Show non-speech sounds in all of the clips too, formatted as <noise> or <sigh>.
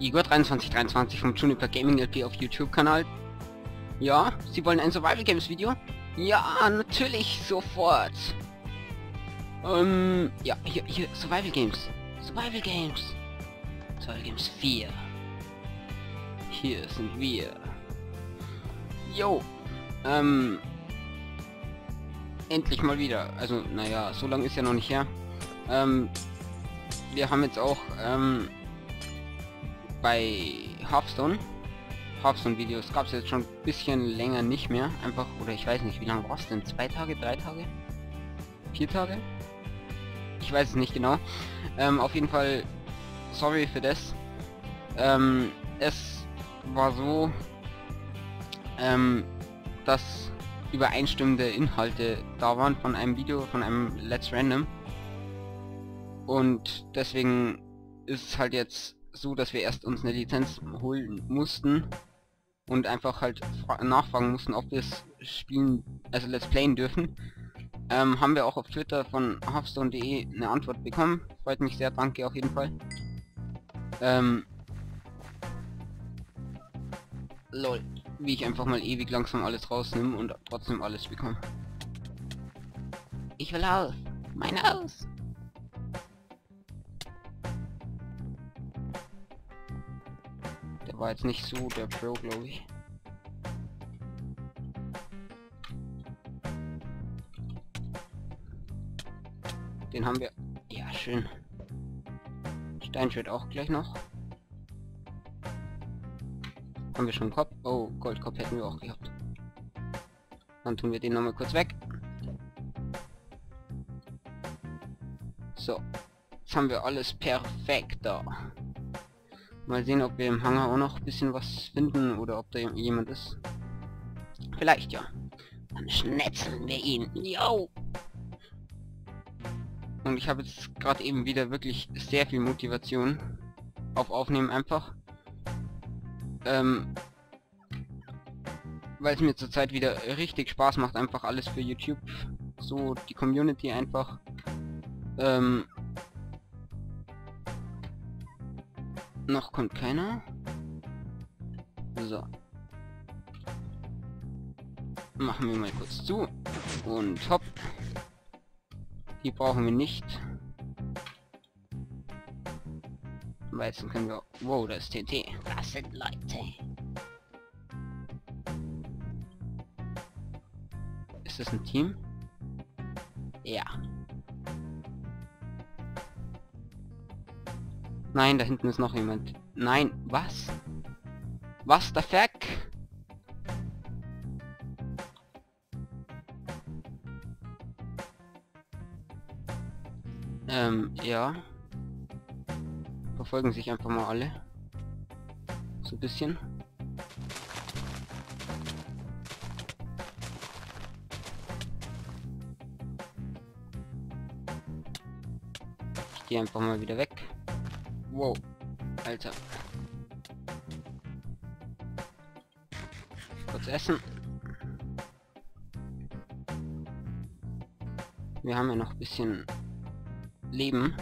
Igor2323 vom Juniper Gaming LP auf YouTube-Kanal. Ja, Sie wollen ein Survival Games Video? Ja, natürlich, sofort. Ähm, ja, hier, hier, Survival Games. Survival Games. Survival Games 4. Hier sind wir. Jo. Ähm. Endlich mal wieder. Also, naja, so lange ist ja noch nicht her. Ähm, wir haben jetzt auch, ähm, bei Hearthstone. Hearthstone-Videos gab es jetzt schon ein bisschen länger nicht mehr. Einfach, oder ich weiß nicht, wie lange war es denn? Zwei Tage, drei Tage? Vier Tage? Ich weiß es nicht genau. Ähm, auf jeden Fall, sorry für das. Ähm, es war so, ähm, dass übereinstimmende Inhalte da waren von einem Video, von einem Let's Random. Und deswegen ist es halt jetzt so, dass wir erst uns eine Lizenz holen mussten und einfach halt nachfragen mussten, ob wir es spielen, also Let's Playen dürfen. Ähm, haben wir auch auf Twitter von Hearthstone.de eine Antwort bekommen. Freut mich sehr, danke auf jeden Fall. Ähm, lol, wie ich einfach mal ewig langsam alles rausnehme und trotzdem alles bekomme. Ich will aus! Mein Haus! War jetzt nicht so der Pro, glaube ich. Den haben wir... Ja, schön. Steinschwert auch gleich noch. Haben wir schon Kopf? Oh, Goldkopf hätten wir auch gehabt. Dann tun wir den nochmal kurz weg. So. Jetzt haben wir alles perfekt da. Mal sehen, ob wir im Hangar auch noch ein bisschen was finden oder ob da jemand ist. Vielleicht ja. Dann schnetzeln wir ihn. Yo! Und ich habe jetzt gerade eben wieder wirklich sehr viel Motivation auf Aufnehmen einfach. Ähm, weil es mir zurzeit wieder richtig Spaß macht, einfach alles für YouTube. So die Community einfach ähm, Noch kommt keiner. So. Machen wir mal kurz zu. Und hopp. Die brauchen wir nicht. Weizen können wir... Wow, das ist TNT. Das sind Leute. Ist das ein Team? Ja. Nein, da hinten ist noch jemand. Nein, was? Was der Fuck? Ähm, ja. Verfolgen sich einfach mal alle. So ein bisschen. Ich gehe einfach mal wieder weg. Wow. Alter. Kurz essen. Wir haben ja noch ein bisschen Leben.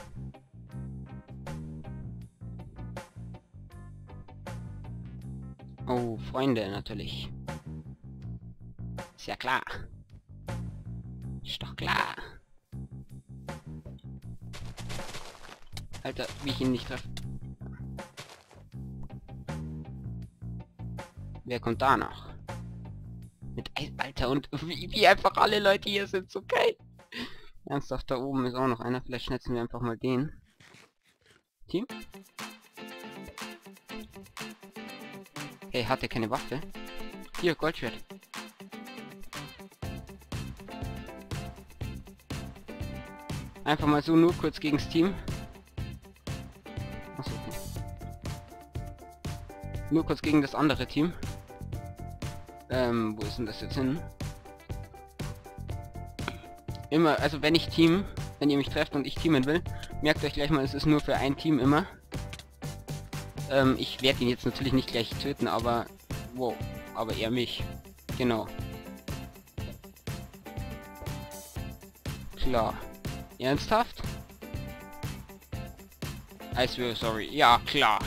Oh, Freunde natürlich. Ist ja klar. Alter, wie ich ihn nicht treffe. Wer kommt da noch? Mit Alter und <laughs> wie, wie einfach alle Leute hier sind, so geil. Ernsthaft, da oben ist auch noch einer. Vielleicht schnetzen wir einfach mal den. Team? Hey, hat er keine Waffe? Hier, Goldschwert. Einfach mal so nur kurz gegens Team. Nur kurz gegen das andere Team. Ähm, wo ist denn das jetzt hin? Immer, also wenn ich Team, wenn ihr mich trefft und ich teamen will, merkt euch gleich mal, es ist nur für ein Team immer. Ähm, ich werde ihn jetzt natürlich nicht gleich töten, aber... Wow, aber eher mich. Genau. Klar. Ernsthaft? I swear sorry. Ja, klar.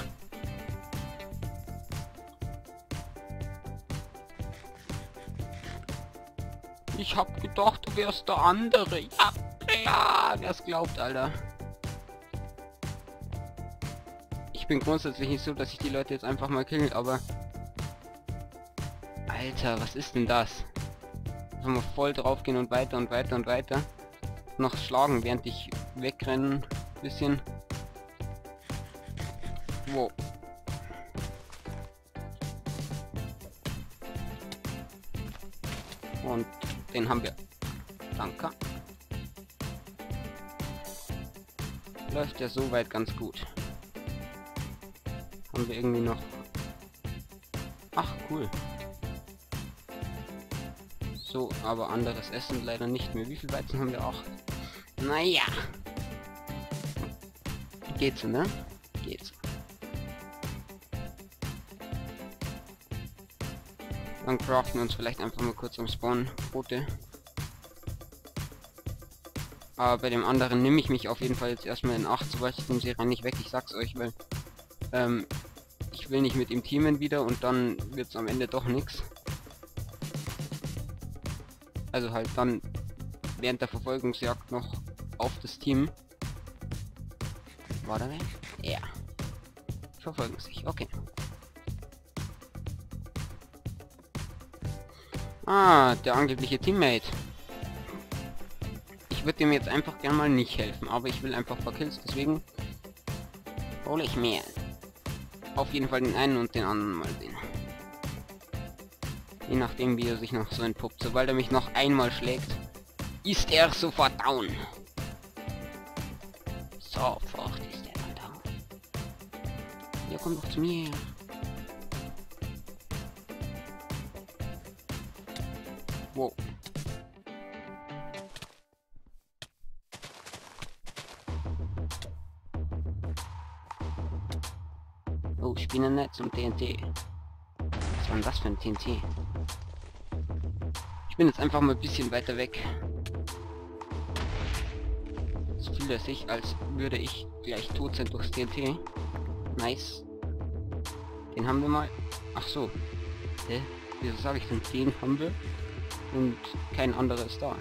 Ich hab gedacht, du wärst der andere. Ja, ja, wer es glaubt, Alter. Ich bin grundsätzlich nicht so, dass ich die Leute jetzt einfach mal kill, aber... Alter, was ist denn das? Einfach mal voll draufgehen und weiter und weiter und weiter. Noch schlagen, während ich wegrennen. Bisschen. Wow. Den haben wir. Danke. Läuft ja soweit ganz gut. Haben wir irgendwie noch... Ach, cool. So, aber anderes Essen leider nicht mehr. Wie viel Weizen haben wir auch? Naja. Geht's, ne? Dann craften wir uns vielleicht einfach mal kurz am Spawn Brote. Aber bei dem anderen nehme ich mich auf jeden Fall jetzt erstmal in Acht, sobald ich den Serien nicht weg, ich sag's euch, weil ähm, ich will nicht mit ihm teamen wieder und dann wird's am Ende doch nichts. Also halt dann während der Verfolgungsjagd noch auf das Team. War der weg? Ja. Verfolgen sich, okay. Ah, der angebliche Teammate. Ich würde dem jetzt einfach gerne mal nicht helfen, aber ich will einfach ein paar Kills, deswegen hole ich mehr. Auf jeden Fall den einen und den anderen mal sehen. Je nachdem, wie er sich noch so entpuppt. Sobald er mich noch einmal schlägt, ist er sofort down. Sofort ist er down. Ja, komm doch zu mir. Wow. Oh, Spinnennetz und TNT. Was war denn das für ein TNT? Ich bin jetzt einfach mal ein bisschen weiter weg. So fühlt sich, als würde ich gleich tot sein durchs TNT. Nice. Den haben wir mal. Ach so. Hä? Wieso sage ich denn, den haben wir? Und kein anderer ist da.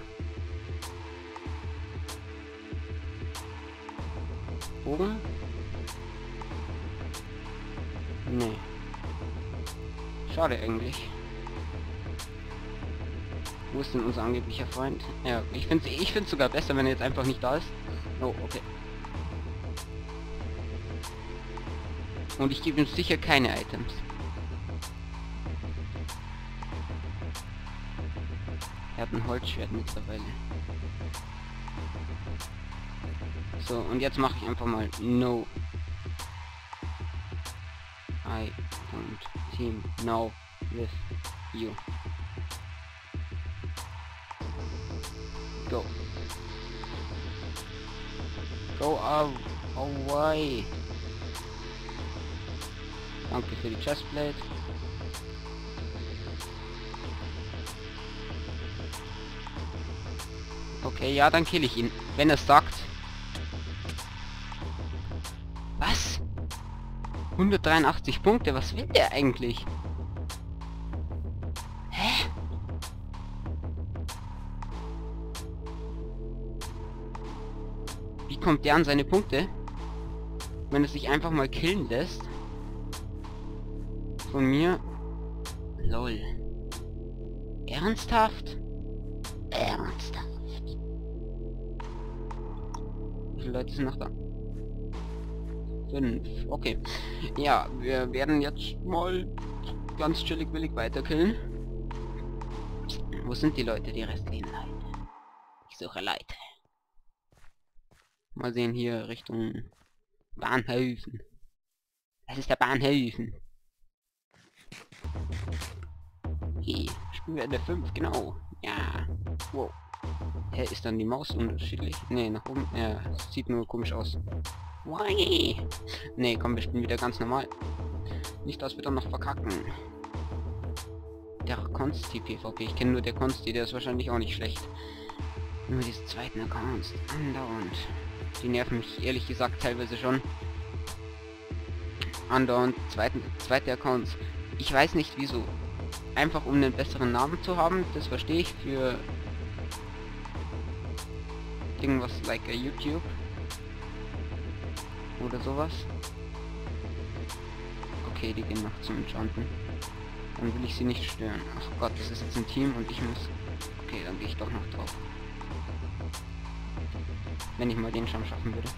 Bogen? Nee. Schade eigentlich. Wo ist denn unser angeblicher Freund? Ja, ich finde ich finde sogar besser, wenn er jetzt einfach nicht da ist. Oh, okay. Und ich gebe ihm sicher keine Items. Er hat ein Holzschwert mittlerweile. So, und jetzt mache ich einfach mal No. I don't team now with you. Go. Go away. Danke für die Chestplate. Okay, ja, dann kill ich ihn. Wenn er sagt. Was? 183 Punkte, was will der eigentlich? Hä? Wie kommt der an seine Punkte? Wenn er sich einfach mal killen lässt? Von mir? Lol. Ernsthaft? Ernsthaft? Viele Leute sind noch da? Fünf. Okay. Ja, wir werden jetzt mal ganz chillig willig weiterkillen. Wo sind die Leute, die restlichen Leute? Ich suche Leute. Mal sehen hier Richtung Bahnhöfen. Das ist der Bahnhöfen. In der 5, genau. Ja. Wow. Hä, ist dann die Maus unterschiedlich? Ne, nach oben. Ja, sieht nur komisch aus. Ne, komm, wir spielen wieder ganz normal. Nicht, dass wir dann noch verkacken. Der Konsti PvP. Ich kenne nur der Konsti, der ist wahrscheinlich auch nicht schlecht. Nur diese zweiten Accounts. Andauernd. Die nerven mich ehrlich gesagt teilweise schon. Andauernd. Zweiten, zweite Accounts. Ich weiß nicht wieso. Einfach um einen besseren Namen zu haben, das verstehe ich für Irgendwas like a YouTube. Oder sowas. Okay, die gehen noch zum Enchanten. Dann will ich sie nicht stören. Ach Gott, das ist jetzt ein Team und ich muss... Okay, dann gehe ich doch noch drauf. Wenn ich mal den schon schaffen würde.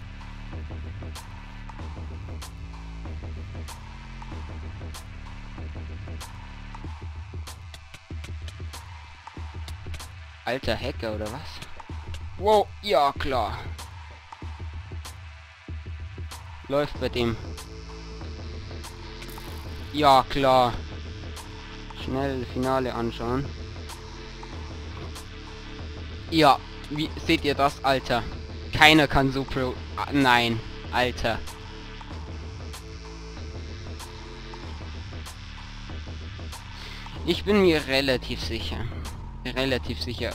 Alter Hacker oder was? Wow, ja klar. Läuft bei dem. Ja klar. Schnell Finale anschauen. Ja, wie seht ihr das, Alter? Keiner kann so pro... Ah, nein, Alter. Ich bin mir relativ sicher, relativ sicher,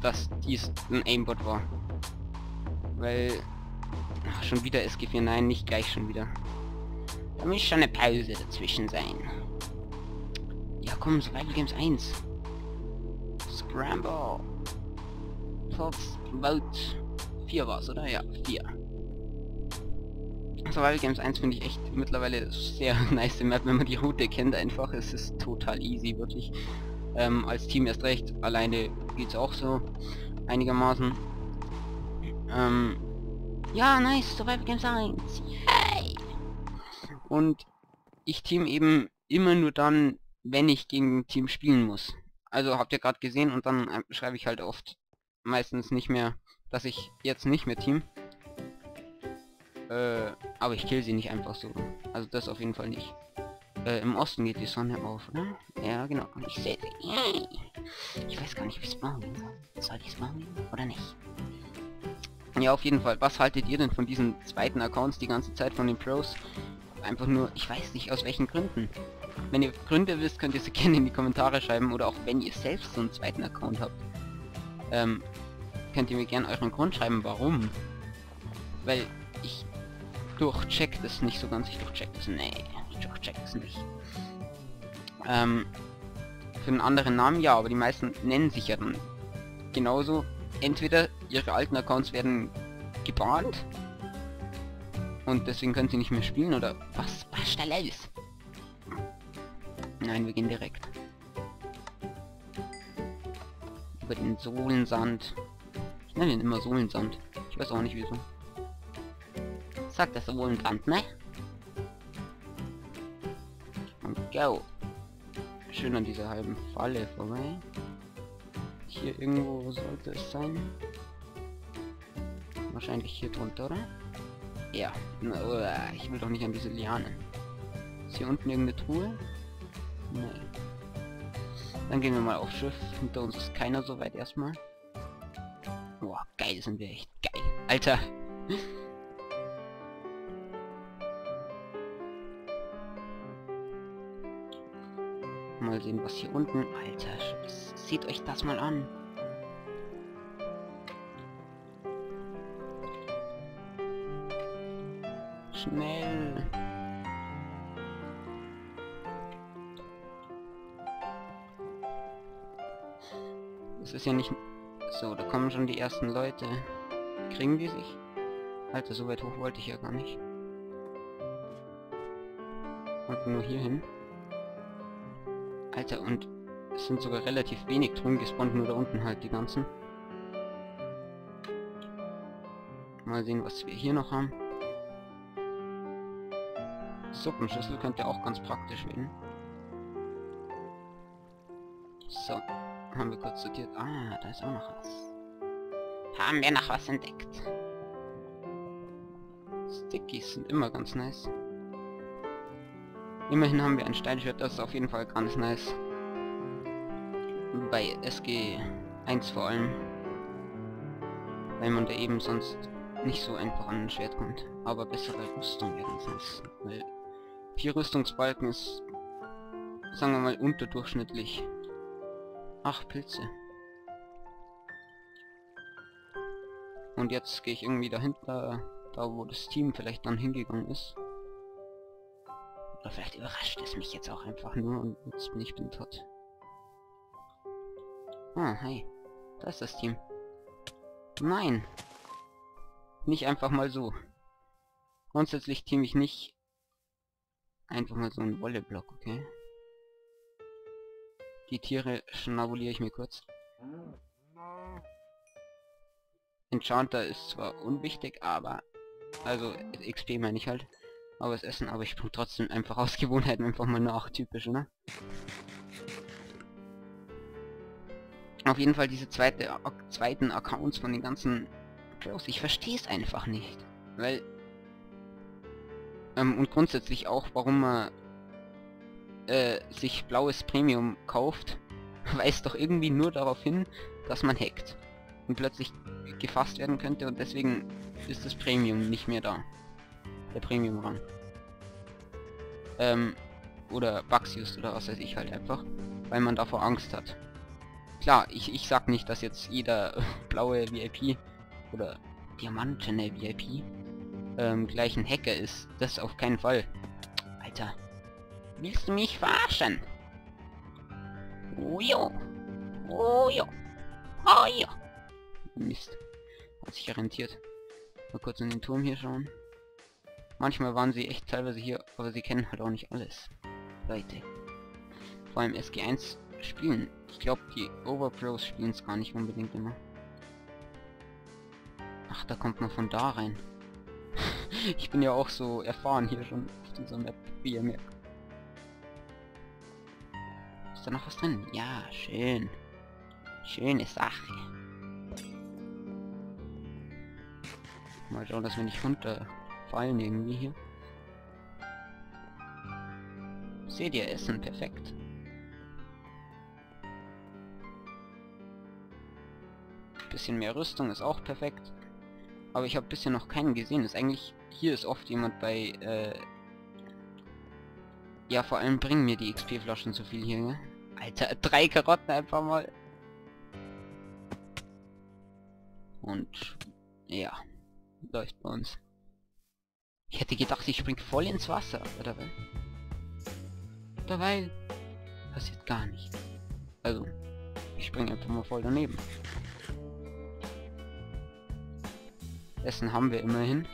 dass dies ein Aimbot war. Weil... Ach, schon wieder SG4, nein, nicht gleich schon wieder. Da muss schon eine Pause dazwischen sein. Ja komm, Survival Games 1. Scramble. Thoughts Vote. 4 war's, oder? Ja, 4. Survival Games 1 finde ich echt mittlerweile sehr <laughs> nice Map, wenn man die Route kennt einfach. Es ist total easy, wirklich. Ähm, als Team erst recht. Alleine geht's auch so. Einigermaßen. Ähm, ja, nice, Survival Games 1. Yay! Und ich team eben immer nur dann, wenn ich gegen ein Team spielen muss. Also habt ihr gerade gesehen und dann äh, schreibe ich halt oft meistens nicht mehr, dass ich jetzt nicht mehr team. Äh, aber ich kill sie nicht einfach so. Also das auf jeden Fall nicht. Äh, Im Osten geht die Sonne auf, oder? Ja, genau. Ich sehe sie. Ich weiß gar nicht, wie es machen soll. Soll ich es machen oder nicht? Ja, auf jeden Fall. Was haltet ihr denn von diesen zweiten Accounts die ganze Zeit von den Pros? Einfach nur, ich weiß nicht aus welchen Gründen. Wenn ihr Gründe wisst, könnt ihr sie <laughs> gerne in die Kommentare schreiben oder auch wenn ihr selbst so einen zweiten Account habt. Ähm, könnt ihr mir gerne euren Grund schreiben, warum. Weil ich durchcheck das nicht so ganz, ich durchcheck das, nee, durchcheck das nicht. Ähm, für einen anderen Namen ja, aber die meisten nennen sich ja dann genauso. Entweder ihre alten Accounts werden gebannt und deswegen können sie nicht mehr spielen oder was? Was da los? Nein, wir gehen direkt. Über den Sohlensand. Ich nenne ihn immer Sohlensand. Ich weiß auch nicht wieso. Sagt das Sohlensand, ne? Go. Schön an dieser halben Falle vorbei. Hier irgendwo sollte es sein. Wahrscheinlich hier drunter, oder? Ja. Ich will doch nicht an diese Liane. Ist hier unten irgendeine Truhe? Nein. Dann gehen wir mal aufs Schiff. Hinter uns ist keiner so weit erstmal. Boah, geil sind wir echt. Geil. Alter. Mal sehen, was hier unten... Alter, seht euch das mal an. Schnell. Es ist ja nicht... So, da kommen schon die ersten Leute. Kriegen die sich? Alter, so weit hoch wollte ich ja gar nicht. Und nur hier hin. Alter, und es sind sogar relativ wenig drin gespawnt, nur da unten halt die ganzen. Mal sehen, was wir hier noch haben. Suppenschüssel könnte auch ganz praktisch werden. So, haben wir kurz sortiert. Ah, da ist auch noch was. Haben wir noch was entdeckt. Stickies sind immer ganz nice. Immerhin haben wir ein Steinschwert, das ist auf jeden Fall ganz nice. Bei SG 1 vor allem. Weil man da eben sonst nicht so einfach an ein Schwert kommt. Aber bessere Rüstung wäre ganz nice. Weil vier Rüstungsbalken ist, sagen wir mal, unterdurchschnittlich. Ach, Pilze. Und jetzt gehe ich irgendwie dahinter, da wo das Team vielleicht dann hingegangen ist. Oder vielleicht überrascht es mich jetzt auch einfach nur und jetzt bin ich bin tot. Ah, hey. Da ist das Team. Nein. Nicht einfach mal so. Grundsätzlich team ich nicht einfach mal so einen Wolleblock, okay? Die Tiere schnabuliere ich mir kurz. Enchanter ist zwar unwichtig, aber... Also, XP meine ich halt. Aber das Essen, aber ich bin trotzdem einfach aus Gewohnheiten einfach mal nach, typisch, ne? Auf jeden Fall diese zweite, zweiten Accounts von den ganzen Pros. Ich verstehe es einfach nicht. Weil... Ähm, und grundsätzlich auch, warum man äh, sich blaues Premium kauft, <laughs> weist doch irgendwie nur darauf hin, dass man hackt. Und plötzlich gefasst werden könnte und deswegen ist das Premium nicht mehr da. Der Premium-Rang. Ähm, oder Bugs oder was weiß ich halt einfach. Weil man davor Angst hat. Klar, ich, ich sag nicht, dass jetzt jeder <laughs> blaue VIP oder diamantene VIP ähm, gleich ein Hacker ist. Das auf keinen Fall. Alter. Willst du mich verarschen? Oh jo. Oh jo. Oh jo. Mist. Hat sich orientiert. Mal kurz in den Turm hier schauen. Manchmal waren sie echt teilweise hier, aber sie kennen halt auch nicht alles. Leute. Vor allem SG1 spielen. Ich glaube, die Overpros spielen es gar nicht unbedingt immer. Ach, da kommt man von da rein. <laughs> ich bin ja auch so erfahren hier schon auf dieser Map, wie ihr merkt. Ist da noch was drin? Ja, schön. Schöne Sache. Mal schauen, dass wir nicht runterfallen irgendwie hier. Seht ihr, Essen, perfekt. Bisschen mehr Rüstung ist auch perfekt. Aber ich habe bisher noch keinen gesehen. Ist eigentlich hier ist oft jemand bei äh, ja, vor allem bringen mir die XP-Flaschen so viel hier, ne? Alter, drei Karotten einfach mal. Und ja, läuft bei uns. Ich hätte gedacht, ich spring voll ins Wasser, oder weil? Dabei passiert gar nichts. Also, ich springe einfach mal voll daneben. Essen haben wir immerhin.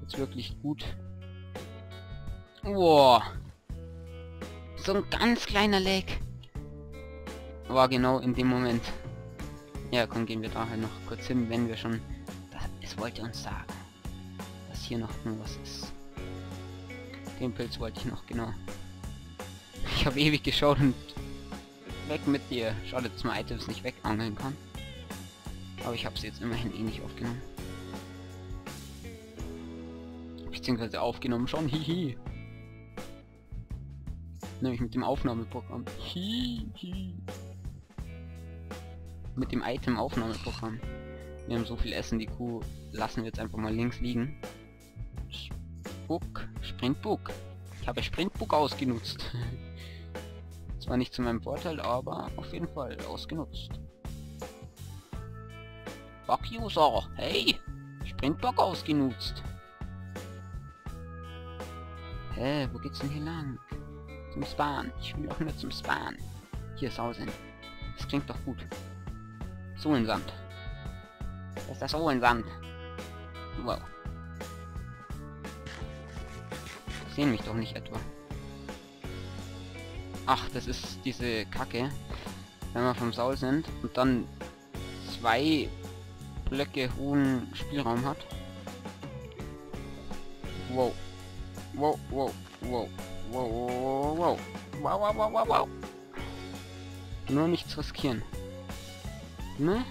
Jetzt wirklich gut. Wow. So ein ganz kleiner Leck. War genau in dem Moment. Ja, komm, gehen wir da halt noch kurz hin, wenn wir schon... Das, es wollte uns sagen, hier noch was ist. Den Pilz wollte ich noch, genau. Ich habe ewig geschaut und... Weg mit dir. Schade, dass man Items nicht wegangeln kann. Aber ich habe sie jetzt immerhin eh nicht aufgenommen beziehungsweise aufgenommen schon, <laughs> hihi. Nämlich mit dem Aufnahmeprogramm. Hihi. Mit dem Item-Aufnahmeprogramm. Wir haben so viel Essen, die Kuh lassen wir jetzt einfach mal links liegen. Sprintbook, Sprintbook. Ich habe Sprintbook ausgenutzt. <laughs> Zwar nicht zu meinem Vorteil, aber auf jeden Fall ausgenutzt. Fuck User, hey! Sprintbook ausgenutzt. Hä, wo geht's denn hier lang? Zum Spahn. Ich will auch nur zum Spahn. Hier ist Hausen. Das klingt doch gut. Sohlensand. Das ist das Sohlensand. Wow. sehen mich doch nicht etwa. Ach, das ist diese Kacke. Wenn wir vom Saul sind und dann zwei Blöcke hohen Spielraum hat. Wow. Wow, wow, wow. Wow, wow, wow. Wow, wow, wow, wow. Nur nichts riskieren. Ne?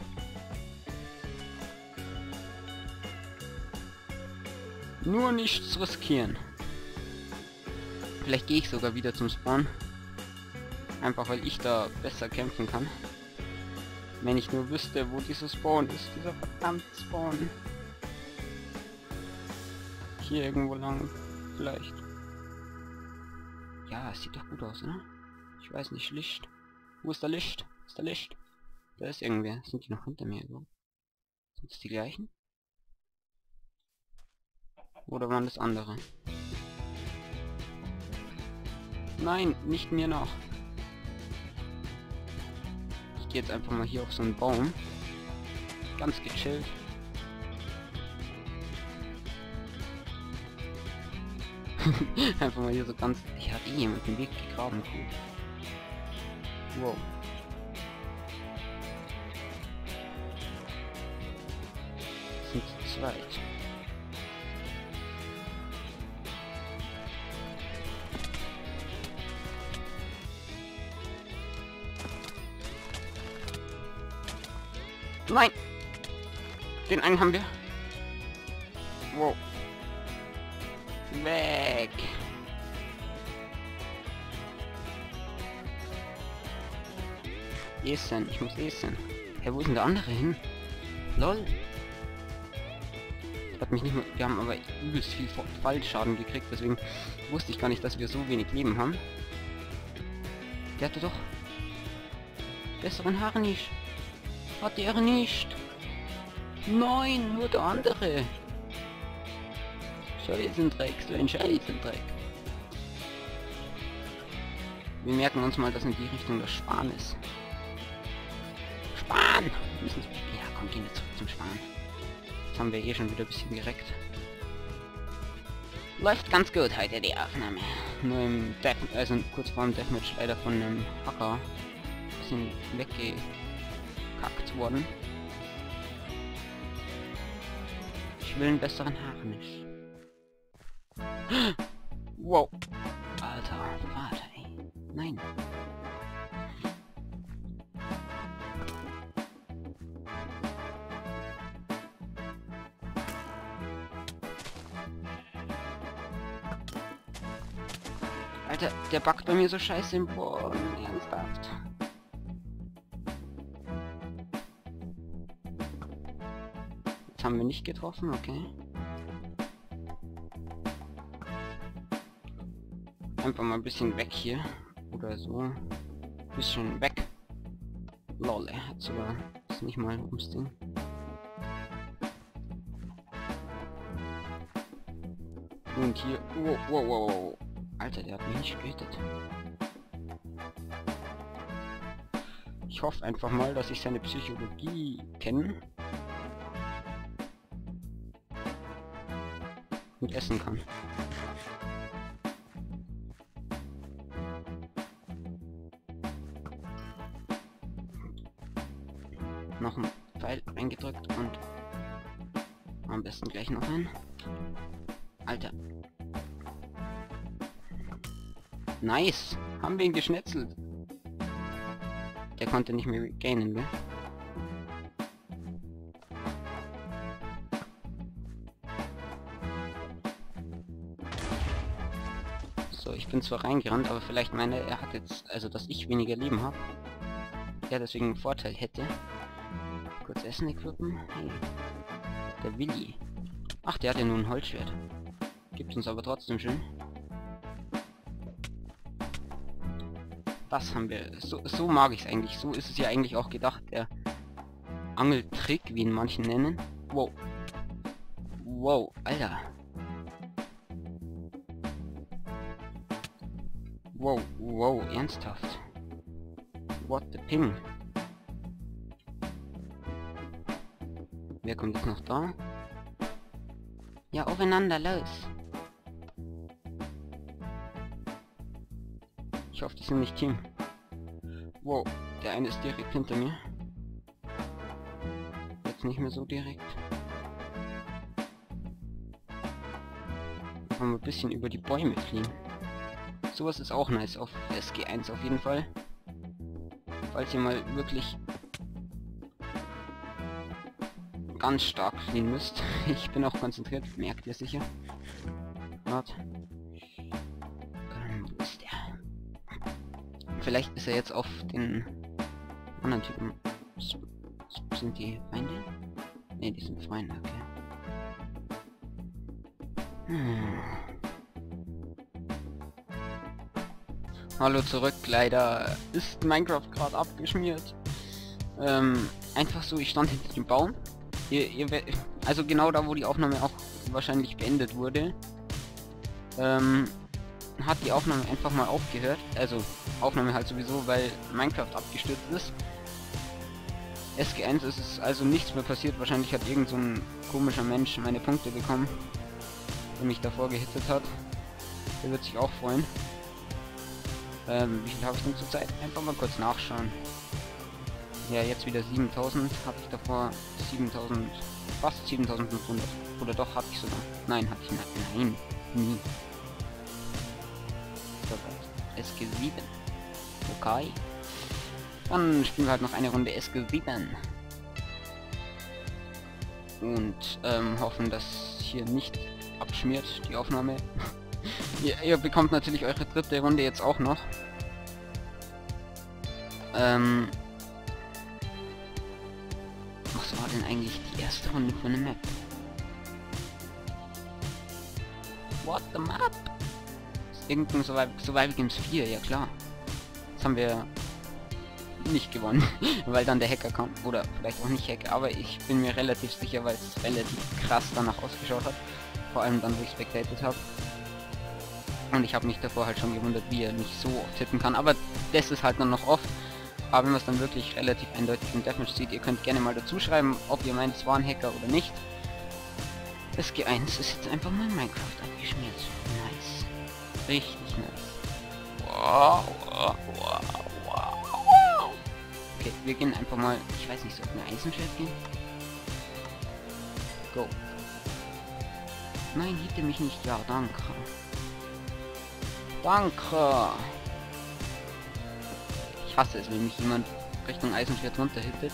Nur nichts riskieren. Vielleicht gehe ich sogar wieder zum Spawn. Einfach weil ich da besser kämpfen kann. Wenn ich nur wüsste, wo dieser Spawn ist. Dieser verdammte Spawn. Hier irgendwo lang vielleicht. Ja, es sieht doch gut aus, ne? Ich weiß nicht, Licht. Wo ist der Licht? Ist der Licht? Da ist irgendwer. Sind die noch hinter mir? So? Sind es die gleichen? Oder waren das andere? Nein, nicht mir nach. Ich gehe jetzt einfach mal hier auf so einen Baum. Ganz gechillt. <laughs> einfach mal hier so ganz... Ich hatte jemand den Weg gegraben. Cool. Wow. Sind zwei. Nein! Den einen haben wir. Wow. Weg. Essen, ich muss essen. Hey, wo ist denn der andere hin? Lol. Hat mich nicht mehr... Wir haben aber übelst viel Fallschaden gekriegt, deswegen wusste ich gar nicht, dass wir so wenig Leben haben. Der hatte doch besseren Haare nicht. Hat er nicht. Nein, nur der andere. Scheisendreck, so ein Scheisendreck. Wir merken uns mal, dass in die Richtung der Spahn ist. Spahn! Ja, komm, gehen wir zurück zum Spahn. Jetzt haben wir eh schon wieder ein bisschen gereckt. Läuft ganz gut heute die Aufnahme. Nur im Death, also kurz vor dem Deathmatch leider von einem Hacker ein bisschen weggekackt worden. Ich will einen besseren Harnisch. Wow. Alter, Vater, ey. Nein. Alter, der backt bei mir so scheiße im Boden. Jetzt haben wir nicht getroffen, okay. Einfach mal ein bisschen weg hier. Oder so. Bisschen weg. Lol, er hat sogar ist nicht mal ums Ding. Und hier. Wow, wow, wow. Alter, der hat mich nicht gehittet. Ich hoffe einfach mal, dass ich seine Psychologie kenne. Und essen kann. Noch ein Pfeil eingedrückt und am besten gleich noch ein. Alter. Nice. Haben wir ihn geschnetzelt. Der konnte nicht mehr gainen, ne? So, ich bin zwar reingerannt, aber vielleicht meine er hat jetzt, also dass ich weniger Leben habe. Der deswegen einen Vorteil hätte. Kurz Essen equippen. Hey. Der Willi. Ach, der hat ja nur ein Holzschwert. Gibt uns aber trotzdem schön. Das haben wir. So, so mag ich es eigentlich. So ist es ja eigentlich auch gedacht. Der Angeltrick, wie ihn manchen nennen. Wow. Wow, Alter. Wow, wow, ernsthaft. What the ping? Wer kommt jetzt noch da? Ja, aufeinander, los. Ich hoffe, die sind nicht Team. Wow, der eine ist direkt hinter mir. Jetzt nicht mehr so direkt. Einfach mal ein bisschen über die Bäume fliehen. Sowas ist auch nice auf SG1 auf jeden Fall. Falls ihr mal wirklich ganz stark fliehen müsst. <laughs> Ich bin auch konzentriert, merkt ihr sicher. Warte. Vielleicht ist er jetzt auf den anderen Typen. Sind die Feinde? Ne, die sind Freunde, okay. Hm. Hallo zurück, leider ist Minecraft gerade abgeschmiert. Ähm, einfach so, ich stand hinter dem Baum. Ihr, ihr, also genau da, wo die Aufnahme auch wahrscheinlich beendet wurde. Ähm, hat die Aufnahme einfach mal aufgehört. Also Aufnahme halt sowieso, weil Minecraft abgestürzt ist. SG1 ist es also nichts mehr passiert. Wahrscheinlich hat irgend so ein komischer Mensch meine Punkte bekommen, der mich davor gehittet hat. Der wird sich auch freuen. Ähm, wie viel habe ich denn zurzeit? Einfach mal kurz nachschauen. Ja, jetzt wieder 7000. Hatte ich davor 7000, fast 7500. Oder doch, hatte ich sogar. Nein, hatte ich nicht. Nein, nie. So, SG7. Okay. Dann spielen wir halt noch eine Runde SG7. Und ähm, hoffen, dass hier nicht abschmiert die Aufnahme. <laughs> ihr, ihr, bekommt natürlich eure dritte Runde jetzt auch noch. Ähm, was war denn eigentlich die erste Runde von der Map? What the map? Irgendein Survival, Survival Games 4, ja klar. Das haben wir nicht gewonnen, <laughs> weil dann der Hacker kam. Oder vielleicht auch nicht Hacker, aber ich bin mir relativ sicher, weil es relativ krass danach ausgeschaut hat. Vor allem dann, wo ich spectated habe. Und ich habe mich davor halt schon gewundert, wie er nicht so oft tippen kann. Aber das ist halt dann noch oft. Aber wenn man es dann wirklich relativ eindeutig im Deathmatch sieht, ihr könnt gerne mal dazu schreiben, ob ihr meint, es war ein Hacker oder nicht. SG1 ist jetzt einfach mal Minecraft abgeschmiert. Nice. Richtig nice. Wow, wow, wow, wow. Okay, wir gehen einfach mal, ich weiß nicht, sollten wir Eisenschwert gehen? Go. Nein, hitte mich nicht. Ja, danke. Danke. Ich hasse es, wenn mich jemand Richtung Eisenschwert runterhittet.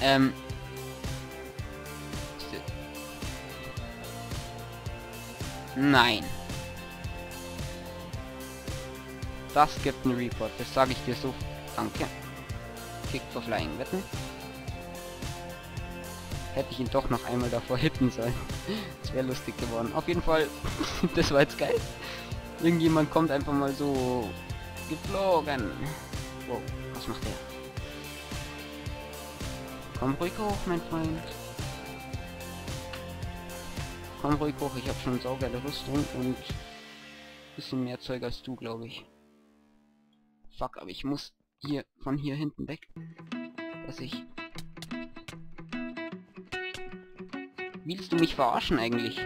Ähm. Nein. Das gibt einen Report, das sage ich dir so. Danke. Kick for Flying, wetten? Hätte ich ihn doch noch einmal davor hitten sollen. <laughs> Das wäre lustig geworden. Auf jeden Fall, <laughs> das war jetzt geil. Irgendjemand kommt einfach mal so geflogen. Wow, was macht der? Komm ruhig hoch, mein Freund. Komm ruhig hoch, ich habe schon saugeile Rüstung und bisschen mehr Zeug als du, glaube ich. Fuck, aber ich muss hier von hier hinten weg, dass ich Willst du mich verarschen eigentlich?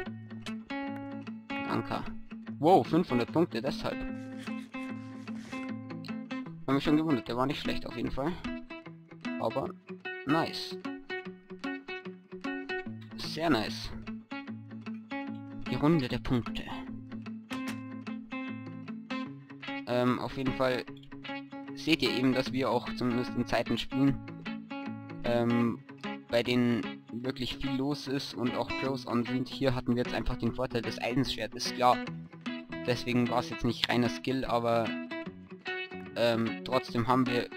Anker. Wow, 500 Punkte, deshalb. Hab mich schon gewundert, der war nicht schlecht auf jeden Fall. Aber, nice. Sehr nice. Die Runde der Punkte. Ähm, auf jeden Fall seht ihr eben, dass wir auch zumindest in Zeiten spielen, ähm, bei denen wirklich viel los ist und auch Pros on sind. Hier hatten wir jetzt einfach den Vorteil des Eisenschwertes, klar. Deswegen war es jetzt nicht reiner Skill, aber ähm, trotzdem haben wir...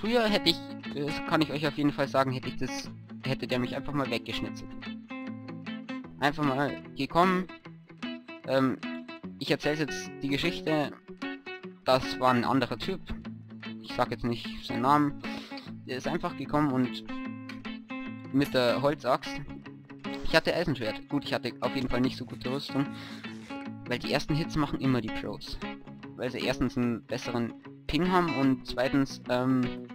Früher hätte ich, das kann ich euch auf jeden Fall sagen, hätte ich das, hätte der mich einfach mal weggeschnitzelt. Einfach mal gekommen. Ähm, ich erzähle jetzt die Geschichte. Das war ein anderer Typ. Ich sag jetzt nicht seinen Namen. Der ist einfach gekommen und mit der Holzaxt. Ich hatte Eisenschwert. Gut, ich hatte auf jeden Fall nicht so gute Rüstung. Weil die ersten Hits machen immer die Pros. Weil sie erstens einen besseren Ping haben und zweitens ähm,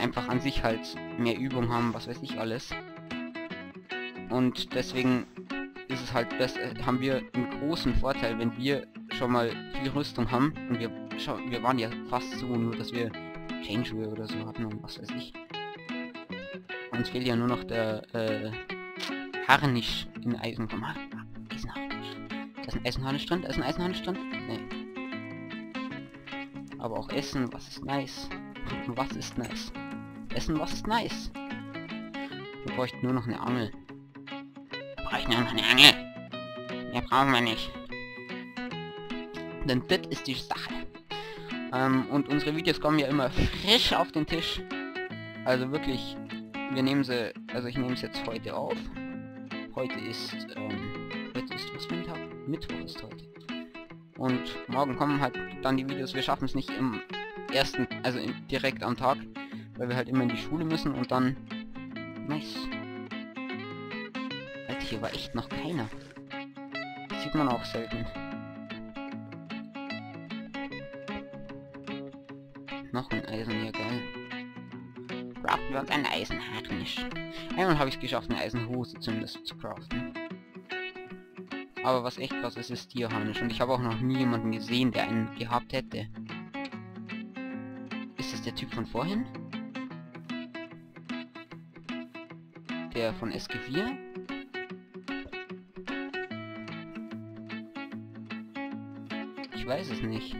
einfach an sich halt mehr Übung haben, was weiß ich alles. Und deswegen ist es halt, das äh, haben wir einen großen Vorteil, wenn wir schon mal viel Rüstung haben und wir wir waren ja fast so, nur dass wir Change oder so hatten und was weiß ich. Uns fehlt ja nur noch der äh, Harnisch in Eisen vom. Da ist ein Eisenharnisch drin? Da ist ein Eisenharnisch drin? Nee. Aber auch Essen, was ist nice? Was ist nice? Essen, was ist nice? Wir bräuchten nur noch eine Angel. Wir bräuchten nur noch eine Angel. Mehr brauchen wir nicht. Denn das ist die Sache. Ähm, und unsere Videos kommen ja immer frisch auf den Tisch. Also wirklich wir nehmen sie, also ich nehme es jetzt heute auf. Heute ist, ähm, heute ist was für ein Tag? Mittwoch heute. Und morgen kommen halt dann die Videos. Wir schaffen es nicht im ersten, also in, direkt am Tag, weil wir halt immer in die Schule müssen und dann... Nice. Alter, hier war echt noch keiner. Das sieht man auch selten. Noch ein Eisen hier, geil craften wir ein Eisenharnisch. Einmal habe ich es geschafft, eine Eisenhose zumindest zu craften. Aber was echt krass ist, ist Tierharnisch. Und ich habe auch noch nie jemanden gesehen, der einen gehabt hätte. Ist das der Typ von vorhin? Der von SG4? Ich weiß es nicht.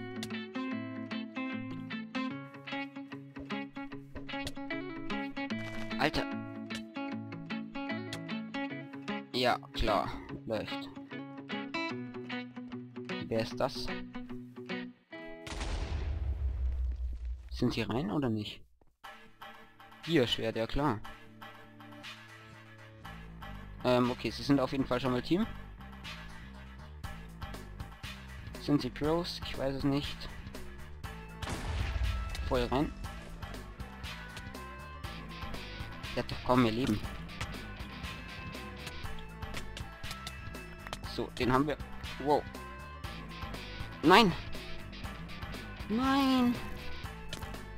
Alter. Ja, klar. Läuft. Wer ist das? Sind sie rein oder nicht? Hier, Schwert, ja klar. Ähm, okay, sie sind auf jeden Fall schon mal Team. Sind sie Pros? Ich weiß es nicht. Voll rein. Der hat doch kaum mehr Leben. So, den haben wir. Wow. Nein! Nein!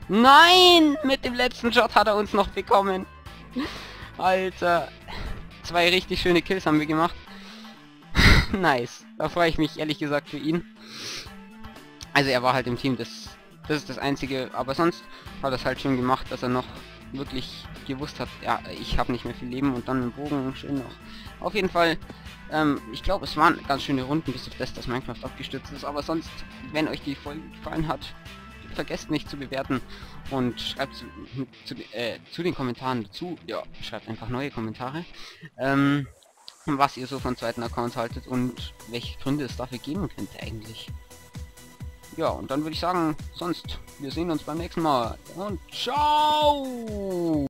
Nein! Mit dem letzten Shot hat er uns noch bekommen. Alter. Zwei richtig schöne Kills haben wir gemacht. <laughs> nice. Da freue ich mich ehrlich gesagt für ihn. Also er war halt im Team, das, das ist das Einzige. Aber sonst hat er es halt schön gemacht, dass er noch wirklich gewusst hat, ja, ich habe nicht mehr viel Leben und dann mit Bogen schön noch. Auf jeden Fall, ähm, ich glaube, es waren ganz schöne Runden, bis auf das, dass Minecraft abgestürzt ist. Aber sonst, wenn euch die Folge gefallen hat, vergesst nicht zu bewerten und schreibt zu, zu, äh, zu den Kommentaren dazu. Ja, schreibt einfach neue Kommentare. Ähm, was ihr so von zweiten Accounts haltet und welche Gründe es dafür geben könnte eigentlich. Ja, und dann würde ich sagen, sonst, wir sehen uns beim nächsten Mal. Und ciao!